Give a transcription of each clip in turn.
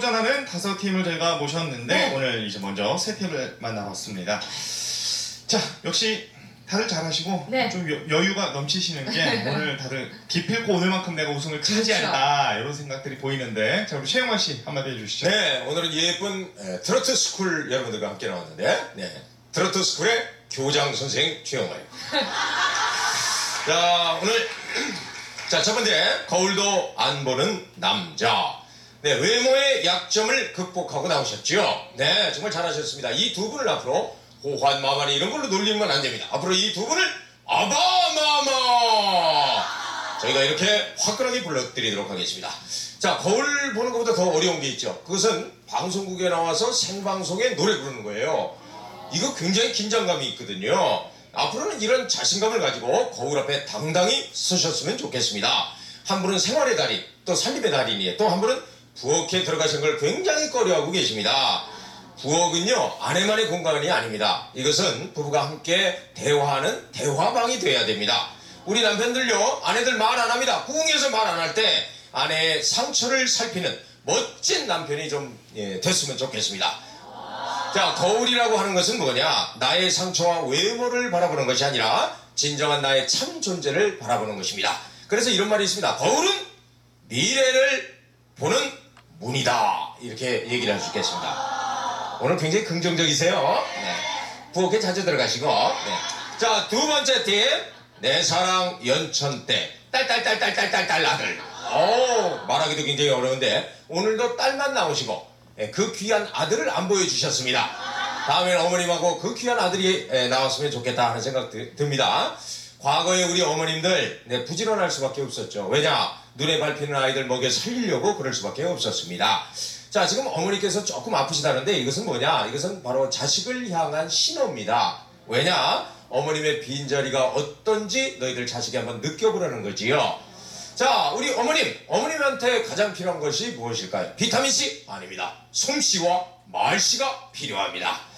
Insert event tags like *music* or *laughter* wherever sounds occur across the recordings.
도전하는 다섯 팀을 저희가 모셨는데 네. 오늘 이제 먼저 세 팀을 만나봤습니다. 자, 역시 다들 잘하시고 네. 좀 여, 여유가 넘치시는 게 *laughs* 오늘 다들 기필코 오늘만큼 내가 우승을 그렇죠. 차지한다 이런 생각들이 보이는데 자 우리 최영환 씨 한마디 해주시죠. 네, 오늘은 예쁜 에, 트로트 스쿨 여러분들과 함께 나왔는데, 네, 트로트 스쿨의 교장 선생 최영화예요. *laughs* 자, 오늘 *clears throat* 자 첫 번째 거울도 안 보는 남자. 네, 외모의 약점을 극복하고 나오셨죠. 네, 정말 잘하셨습니다. 이 두 분을 앞으로 호환 마마니 이런 걸로 놀리면 안 됩니다. 앞으로 이 두 분을 아바마마 저희가 이렇게 화끈하게 불러드리도록 하겠습니다. 자, 거울 보는 것보다 더 어려운 게 있죠. 그것은 방송국에 나와서 생방송에 노래 부르는 거예요. 이거 굉장히 긴장감이 있거든요. 앞으로는 이런 자신감을 가지고 거울 앞에 당당히 서셨으면 좋겠습니다. 한 분은 생활의 달인, 또 살림의 달인이에요. 또 한 분은 부엌에 들어가신 걸 굉장히 꺼려하고 계십니다. 부엌은요, 아내만의 공간이 아닙니다. 이것은 부부가 함께 대화하는 대화방이 돼야 됩니다. 우리 남편들요, 아내들 말 안 합니다. 부엌에서 말 안 할 때 아내의 상처를 살피는 멋진 남편이 좀 예, 됐으면 좋겠습니다. 자, 거울이라고 하는 것은 뭐냐? 나의 상처와 외모를 바라보는 것이 아니라 진정한 나의 참 존재를 바라보는 것입니다. 그래서 이런 말이 있습니다. 거울은 미래를 보는 문이다. 이렇게 얘기를 할 수 있겠습니다. 오늘 굉장히 긍정적이세요. 네. 부엌에 자주 들어가시고. 네. 자, 두 번째 팀. 내 사랑 연천때. 딸딸딸딸딸딸딸 아들. 오, 말하기도 굉장히 어려운데 오늘도 딸만 나오시고 예, 그 귀한 아들을 안 보여주셨습니다. 다음에는 어머님하고 그 귀한 아들이 예, 나왔으면 좋겠다 하는 생각 드- 듭니다. 과거에 우리 어머님들 네, 부지런할 수밖에 없었죠. 왜냐? 눈에 밟히는 아이들 먹여 살리려고 그럴 수밖에 없었습니다. 자, 지금 어머니께서 조금 아프시다는데 이것은 뭐냐? 이것은 바로 자식을 향한 신호입니다. 왜냐? 어머님의 빈자리가 어떤지 너희들 자식이 한번 느껴보라는 거지요. 자, 우리 어머님, 어머님한테 가장 필요한 것이 무엇일까요? 비타민C? 아닙니다. 솜씨와 말씨가 필요합니다.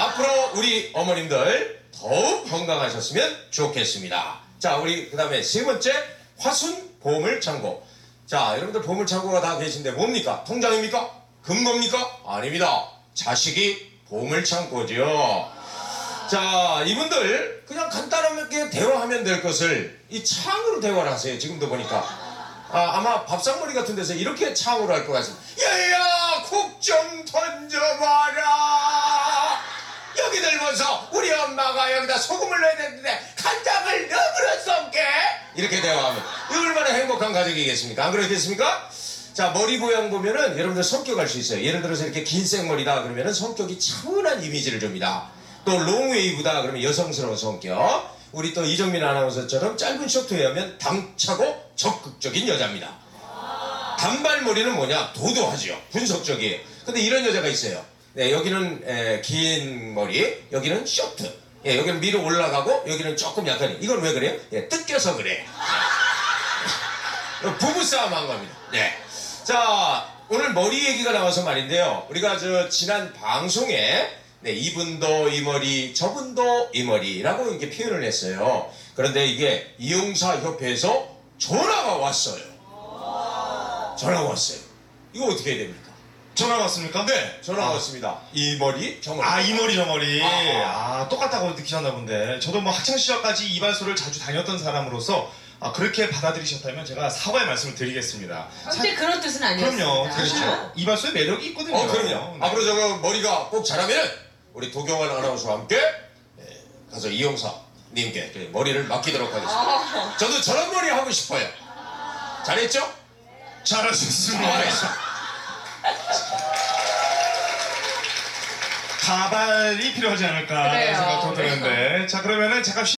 앞으로 우리 어머님들 더욱 건강하셨으면 좋겠습니다. 자, 우리 그 다음에 세 번째, 화순 보물 창고. 자, 여러분들 보물 창고가 다 계신데 뭡니까? 통장입니까? 금고입니까? 아닙니다. 자식이 보물 창고죠. 자, 이분들 그냥 간단하게 대화하면 될 것을 이 창으로 대화를 하세요. 지금도 보니까. 아, 아마 밥상머리 같은 데서 이렇게 창으로 할 것 같습니다. 야야, 국 좀 던져봐라. 여기들 보소. 우리 엄마가 여기다 소금을 넣어야 되는데 간장을 썩게. 이렇게 대화하면 이 얼마나 행복한 가족이겠습니까? 안 그렇겠습니까? 자, 머리 모양 보면은 여러분들 성격 알 수 있어요. 예를 들어서 이렇게 긴 생머리다 그러면은 성격이 차분한 이미지를 줍니다. 또 롱웨이브다 그러면 여성스러운 성격. 우리 또 이정민 아나운서처럼 짧은 쇼트에 하면 당차고 적극적인 여자입니다. 단발머리는 뭐냐? 도도하죠. 분석적이에요. 근데 이런 여자가 있어요. 네, 여기는 에, 긴 머리, 여기는 쇼트. 예, 여기는 위로 올라가고, 여기는 조금 약간, 이건 왜 그래요? 예, 뜯겨서 그래. *laughs* 부부싸움 한 겁니다. 네. 자, 오늘 머리 얘기가 나와서 말인데요. 우리가 저 지난 방송에 네, 이분도 이 머리, 저분도 이 머리라고 이렇게 표현을 했어요. 그런데 이게 이용사 협회에서 전화가 왔어요. 전화가 왔어요. 이거 어떻게 해야 됩니까? 전화 왔습니까? 네, 전화가 아. 왔습니다. 이 머리, 저 머리. 아, 이 머리 저 머리. 아. 아, 똑같다고 느끼셨나 본데. 저도 뭐 학창 시절까지 이발소를 자주 다녔던 사람으로서 아, 그렇게 받아들이셨다면 제가 사과의 말씀을 드리겠습니다. 절대 그런 뜻은 아니었습니다. 그럼요. 그렇죠. 이발소에 매력이 있거든요. 어, 그럼요. 네. 앞으로 저거 머리가 꼭 자라면 우리 도경환 아나운서와 함께 예, 가서 이용사 님께 그 머리를 맡기도록 하겠습니다. 어. 저도 저런 머리 하고 싶어요. 잘했죠? 잘하셨습니다. 가발이 필요하지 않을까 그래요. 생각도 드는데. 자, 그러면은 잠깐 쉬